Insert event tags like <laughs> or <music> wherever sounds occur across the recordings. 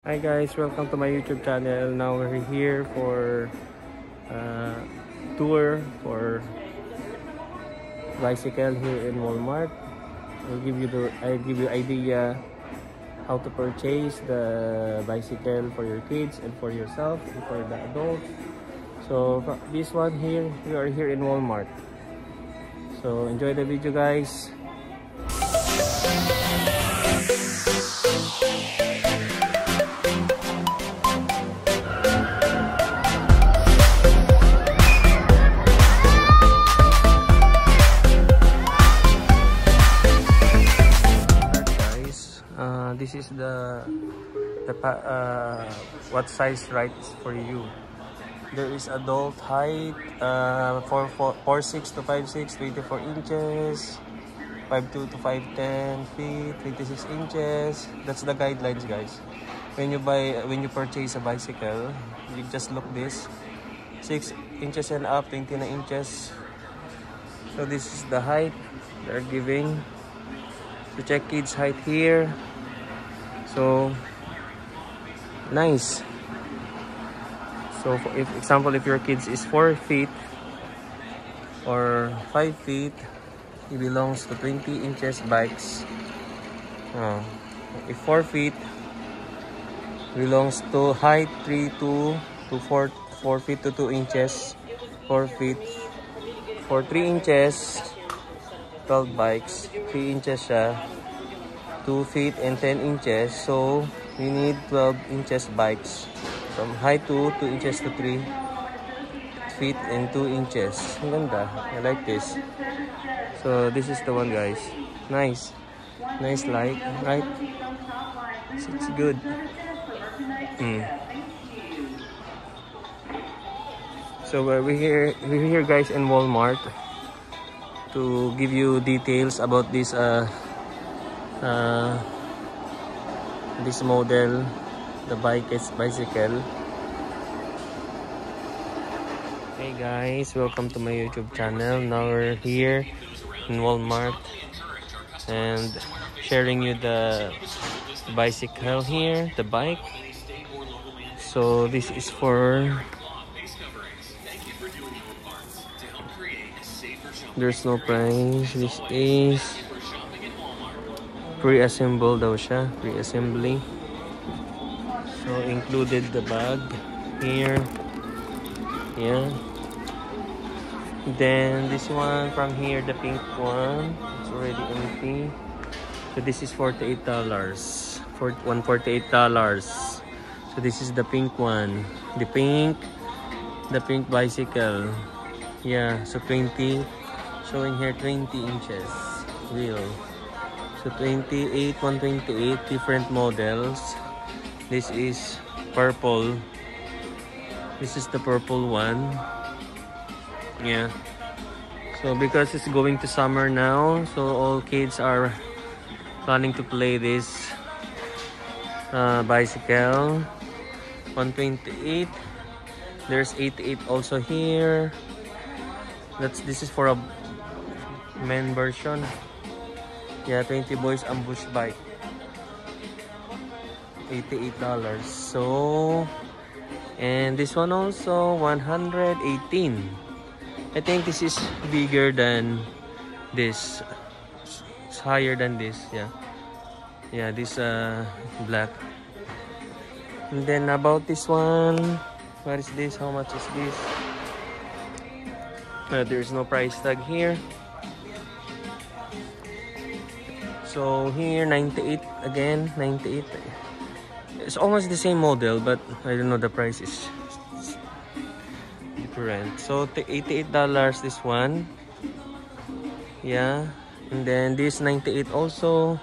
Hi guys, welcome to my YouTube channel. Now we're here for uh, tour for bicycle here in Walmart. I'll give you the I'll give you idea how to purchase the bicycle for your kids and for yourself and for the adults. So this one here, we are here in Walmart. So enjoy the video guys. This is the the uh, what size right for you. There is adult height uh, 4, 4, 4'6 to 5'6, 24 inches, 5 2 to 5'10 feet, 26 inches. That's the guidelines guys. When you buy, when you purchase a bicycle, you just look this. 6 inches and up, 29 inches. So this is the height they're giving. So check kids height here. So nice. So for if example if your kids is 4 feet or 5 feet, it belongs to 20 inches bikes. Uh, if 4 feet belongs to height 3 to to 4 4 feet to 2 inches. 4 feet for 3 inches 12 bikes 3 inches siya 2 feet and 10 inches so we need 12 inches bikes from height to 2 inches to 3 feet and 2 inches. Ganda. I like this. So this is the one guys. Nice. Nice light right? It's, good. Mm. so we're here we're here guys in Walmart to give you details about this uh, uh, this model the bike is bicycle. Hey guys welcome to my youtube channel. Now we're here in walmart and sharing you the bicycle here the bike. So this is for There's no price. This is pre-assembled daw siya. Pre-assembly. So, included the bag here. Yeah. Then, this one from here, the pink one. It's already empty. So, this is $48. For $148. So, this is the pink one. The pink, the pink bicycle. Yeah, so 20 showing here 20 inches wheel so 28 128 different models. This is purple. This is the purple one. Yeah. So because it's going to summer now so all kids are planning to play this uh, bicycle. 128 there's 88 also here. That's this is for a men version yeah 20 boys ambush bike. 88 dollars. So and this one also 118 i think this is bigger than this. It's higher than this yeah. Yeah this uh black. And then about this one what is this? How much is this? Uh, there's no price tag here so here 98 again 98 it's almost the same model but i don't know the price is different. So t- 88 dollars this one. Yeah. And then this 98 also.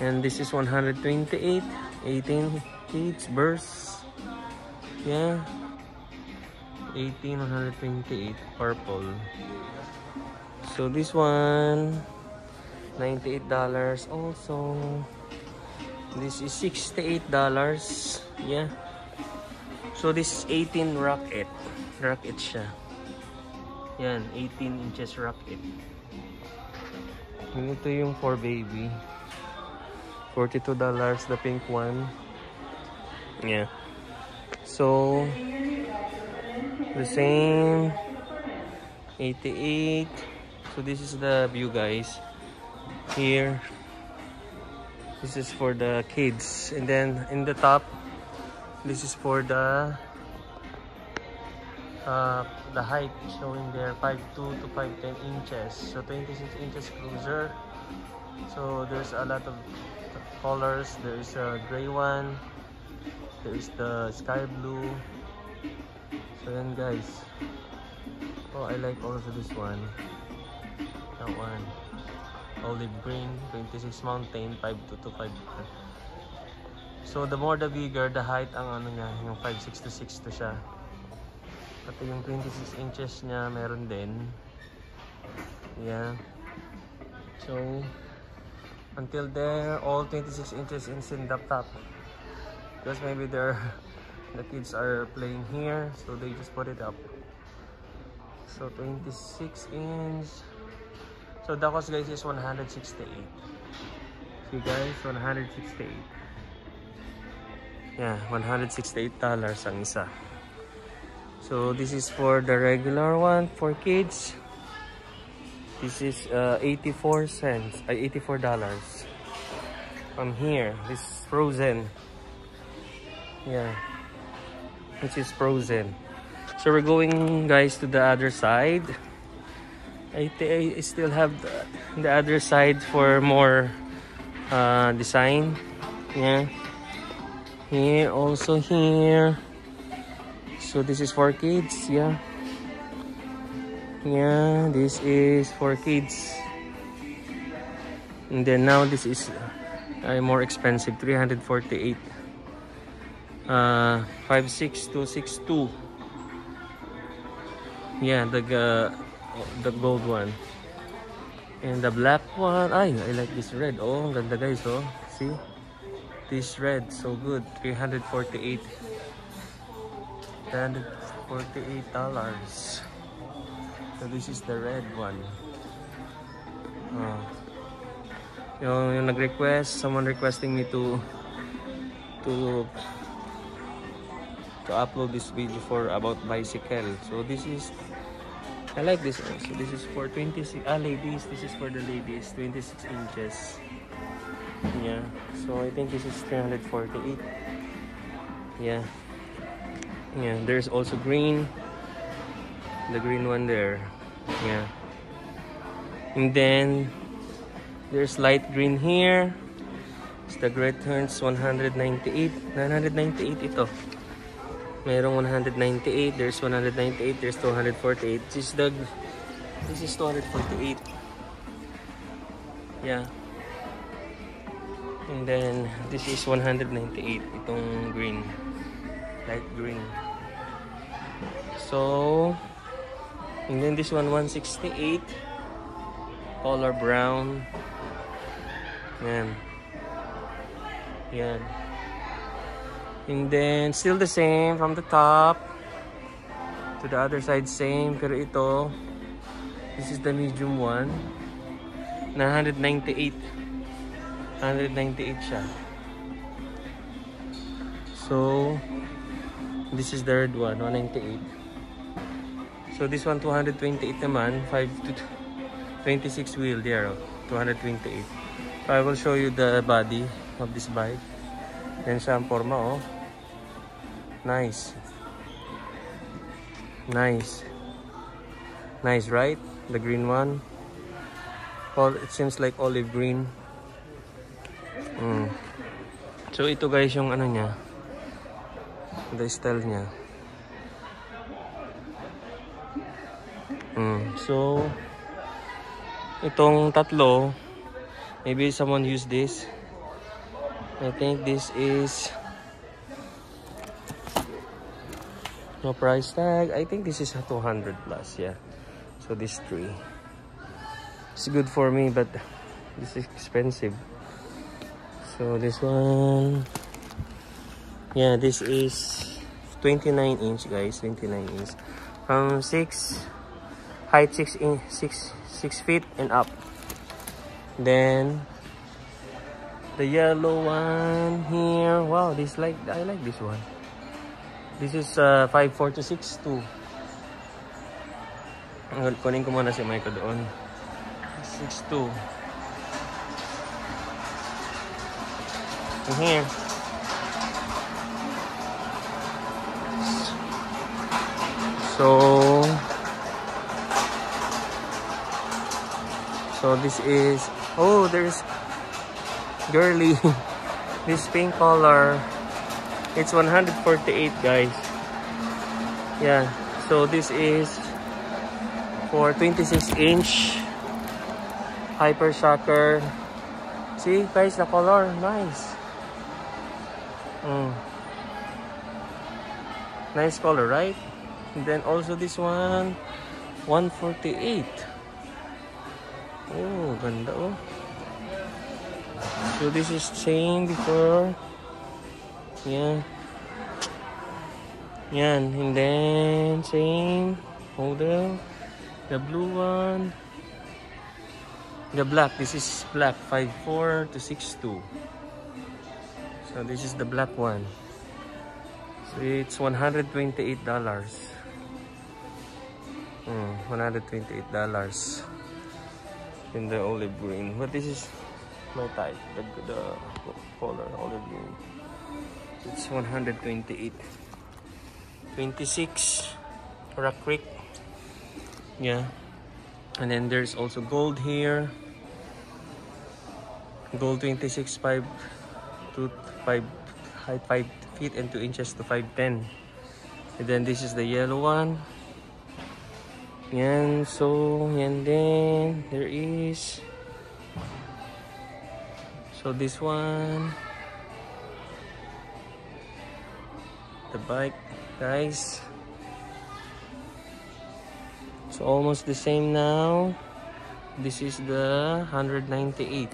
And this is 128 18 kids bursts yeah. 18 128 purple. So this one $98 also. This is $68 yeah. So this is 18 rocket. Rocket siya. Yan 18 inches rocket. Ito yung for baby. $42 the pink one. Yeah. So, the same. 88 so this is the view guys here. This is for the kids. And then in the top this is for the uh, the height showing there 5'2 to 5'10 inches. So 26 inches cruiser so there's a lot of colors. There's a gray one. There's the sky blue. So then guys oh I like also this one. That one olive green 26 mountain 5'2 to 5 so the more the bigger the height ang ano niya yung 5'6 to 6 to siya. Pati yung 26 inches niya meron din. Yeah. So until there all 26 inches in the top because maybe they're <laughs> the kids are playing here so they just put it up. So 26 inch so the cost guys is 168 see guys 168 yeah 168 dollars ang isa. So this is for the regular one for kids. This is uh, 84 cents uh, 84 dollars. From here this is frozen. Yeah which is frozen. So we're going guys to the other side I, I still have the, the other side for more uh, design. Yeah. Here also here. So this is for kids yeah. Yeah this is for kids. And then now this is uh, more expensive 348 uh 56262 yeah the uh, the gold one. And the black one ay i like this red. Oh ang ganda guys oh. See? This red so good. 348 348 dollars. So this is the red one. Oh. Yung, yung nag-request someone requesting me to to to upload this video for about bicycle. So this is I like this also. this is for 26 ah ladies. This is for the ladies. 26 inches. Yeah. So I think this is 348 yeah. Yeah. There's also green. The green one there. Yeah. And then there's light green here. It's the great turns 198 998 ito Merong 198, there's 198, there's 248. This is the this is 248. Yeah. And then this is 198 itong green. Light green. So and then this one 168 color brown. Yan. Yan. And then, still the same from the top to the other side, same. Pero ito, this is the medium one. 998. 198 siya. So, this is the third one, 198. So, this one, 228 naman. 5 to 26 wheel there, 228. So, I will show you the body of this bike. Yan siya ang forma, oh. Nice. Nice. Nice, right? The green one. All, it seems like olive green. Mm. So, ito guys yung ano niya. The style niya. Mm. So, itong tatlo, maybe someone use this. I think this is no price tag. I think this is a 200 plus, yeah. So this three. It's good for me, but this is expensive. So this one, yeah, this is 29 inch, guys. 29 inch. From six height six in six six feet and up. Then The yellow one here. Wow, this like I like this one. This is uh, 5.4 to 6.2. Kunin ko muna si Michael doon. 6.2. And. So, so this is, oh, there's girly. <laughs> this pink color, it's 148 guys. Yeah, so this is for 26 inch hyper shocker. See guys, the color, nice. Mm. Nice color, right? And then also this one, 148. Oh, ganda oh. So this is chain before. Yeah. Yan. And then same. On. The blue one. The black. This is black. 5.4 to 6.2. So this is the black one. So it's $128. Hmm, $128 in the olive green. But this is my type, the, the color, olive green. It's 128. 26 Rock Creek. Yeah. And then there's also gold here. Gold 26, 5 to 5 height 5 feet and 2 inches to 5'10. And then this is the yellow one. Yan, so, yan din. There is. So this one. The bike, guys. It's almost the same now. This is the 198.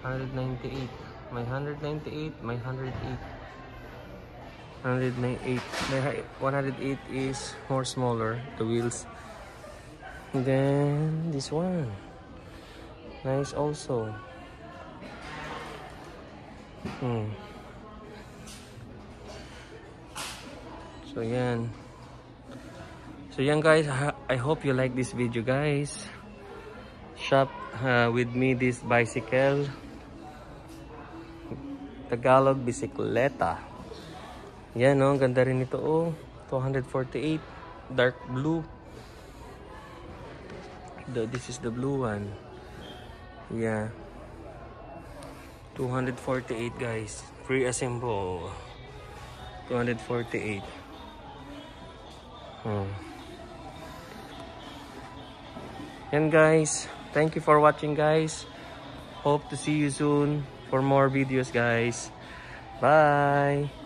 198. My 198, my 108. 108 108 is more smaller the wheels then this one nice also hmm. So yan so yan guys I hope you like this video guys shop uh, with me this bicycle Tagalog bicicleta yan no, ganda rin ito oh. 248 dark blue. The, this is the blue one. Yeah. 248 guys. Free assemble. 248. Hmm. Yan guys. Thank you for watching guys. Hope to see you soon for more videos guys. Bye.